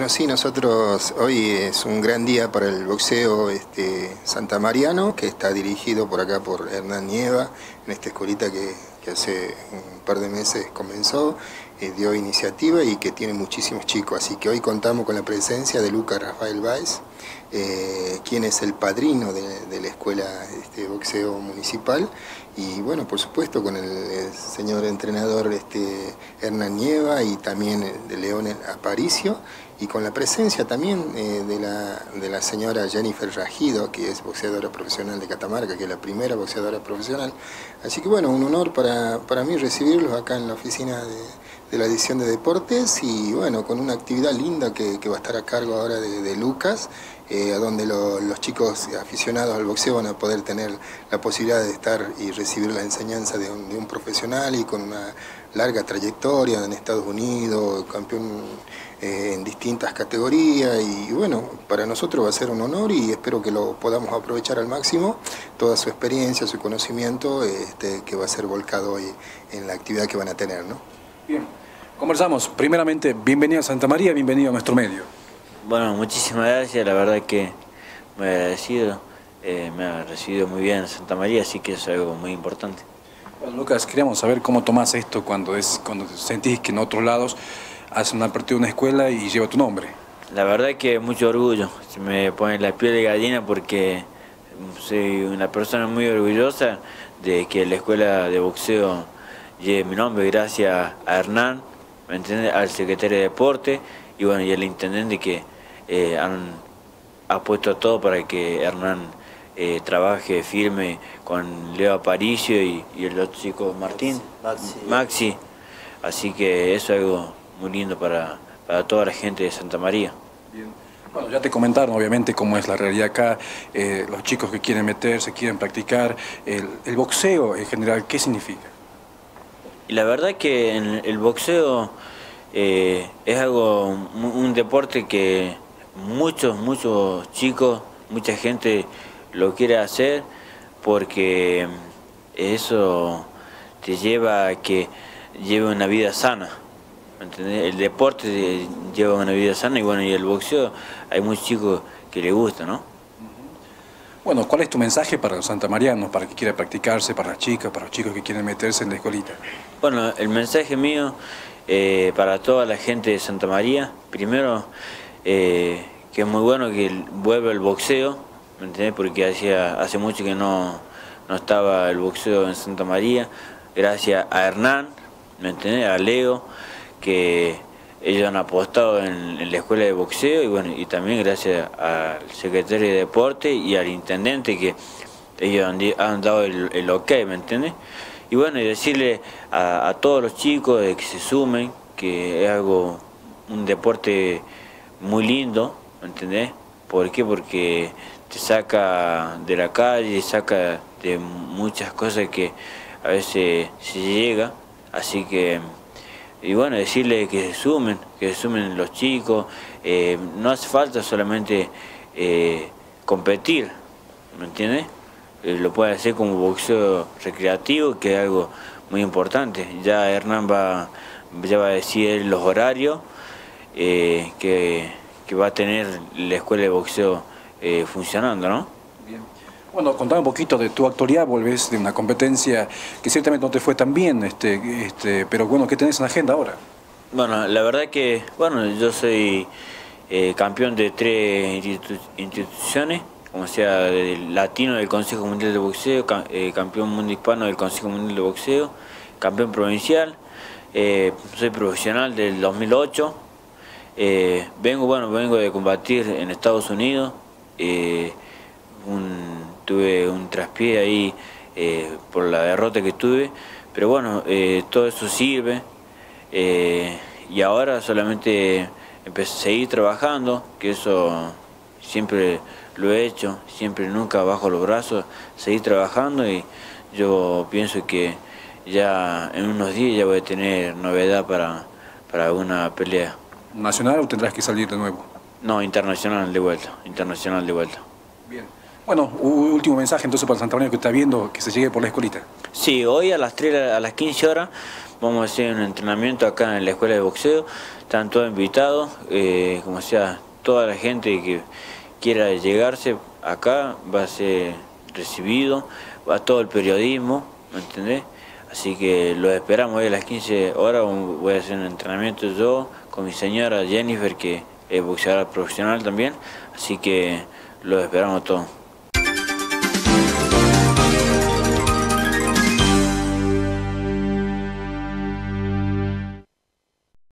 Bueno, sí, nosotros hoy es un gran día para el boxeo este, santamariano, que está dirigido por acá por Hernán Nieva, en esta escuelita que, hace un par de meses comenzó, eh, dio iniciativa y que tiene muchísimos chicos. Así que hoy contamos con la presencia de Lucas Rafael Báez, eh, quien es el padrino de, la escuela este, boxeo municipal y bueno, por supuesto con el, señor entrenador este, Hernán Nieva y también de León Aparicio y con la presencia también eh, de, la, de la señora Jennifer Rajido, que es boxeadora profesional de Catamarca, que es la primera boxeadora profesional. Así que bueno, un honor para, para mí recibirlos acá en la oficina de, de, la edición de deportes y bueno, con una actividad linda que, que va a estar a cargo ahora de, de Lucas, eh, donde los chicos aficionados al boxeo van a poder tener la posibilidad de estar y recibir la enseñanza de un, de un profesional y con una larga trayectoria en Estados Unidos, campeón eh, en distintas categorías y bueno, para nosotros va a ser un honor y espero que lo podamos aprovechar al máximo, toda su experiencia, su conocimiento este, que va a ser volcado hoy en la actividad que van a tener. ¿no? Bien, conversamos. Primeramente, bienvenido a Santa María, bienvenido a nuestro medio. Bueno, muchísimas gracias, la verdad que me ha agradecido, eh, me ha recibido muy bien Santa María, así que es algo muy importante. Bueno, Lucas, queríamos saber cómo tomás esto cuando, es, cuando sentís que en otros lados hace una partida de una escuela y lleva tu nombre. La verdad que mucho orgullo, se me pone la piel de gallina porque soy una persona muy orgullosa de que la escuela de boxeo lleve mi nombre gracias a Hernán, al secretario de deporte y bueno y al intendente que eh, han apuesto todo para que Hernán eh, trabaje firme con Leo Aparicio y, el otro chico Martín, Maxi. Maxi. Así que eso es algo muy lindo para, toda la gente de Santa María. Bueno, ya te comentaron obviamente cómo es la realidad acá, eh, los chicos que quieren meterse, quieren practicar, el, boxeo en general, ¿qué significa? Y la verdad que el boxeo eh, es algo, un, deporte que muchos, muchos chicos, mucha gente lo quiere hacer porque eso te lleva a que lleve una vida sana. El deporte lleva una vida sana y bueno, y el boxeo hay muchos chicos que le gusta, ¿no? Bueno, ¿cuál es tu mensaje para los santamarianos, para que quiera practicarse, para las chicas, para los chicos que quieren meterse en la escuelita? Bueno, el mensaje mío eh, para toda la gente de Santa María, primero eh, que es muy bueno que vuelva el boxeo, ¿me entendés? Porque hacía, hace mucho que no, no estaba el boxeo en Santa María, gracias a Hernán, ¿me entendés? A Leo, que ellos han apostado en, la escuela de boxeo y bueno, y también gracias al secretario de deporte y al intendente que ellos han, dado el, el, ok, ¿me entiendes? Y bueno, y decirle a, todos los chicos de que se sumen, que es algo, un deporte muy lindo, ¿me entendés? ¿Por qué? Porque te saca de la calle, saca de muchas cosas que a veces se llega, así que y bueno, decirle que se sumen, que se sumen los chicos, eh, no hace falta solamente eh, competir, ¿me entiendes? Eh, lo puede hacer como boxeo recreativo, que es algo muy importante. Ya Hernán va, ya va a decir los horarios que, que, va a tener la escuela de boxeo funcionando, ¿no? Bueno, contame un poquito de tu actualidad, volvés de una competencia que ciertamente no te fue tan bien, este, este, pero bueno, ¿qué tenés en agenda ahora? Bueno, la verdad que, bueno, yo soy eh, campeón de tres instituciones, como sea latino del Consejo Mundial de Boxeo, eh, campeón mundial hispano del Consejo Mundial de Boxeo, campeón provincial, eh, soy profesional del 2008, vengo, bueno, vengo de combatir en Estados Unidos, un tuve un traspié ahí eh, por la derrota que tuve, pero bueno, eh, todo eso sirve eh, y ahora solamente empecé a seguir trabajando, que eso siempre lo he hecho, siempre nunca bajo los brazos, seguir trabajando y yo pienso que ya en unos días ya voy a tener novedad para, para una pelea. ¿Nacional o tendrás que salir de nuevo? No, internacional de vuelta, internacional de vuelta. Bien. Bueno, último mensaje entonces para Santa María que está viendo que se llegue por la escuelita. Sí, hoy a las 3, a las 15 horas vamos a hacer un entrenamiento acá en la escuela de boxeo. Están todos invitados, eh, como sea, toda la gente que quiera llegarse acá va a ser recibido, va todo el periodismo, ¿me entendés? Así que lo esperamos hoy a las 15 horas, voy a hacer un entrenamiento yo con mi señora Jennifer, que es boxeadora profesional también, así que lo esperamos todos.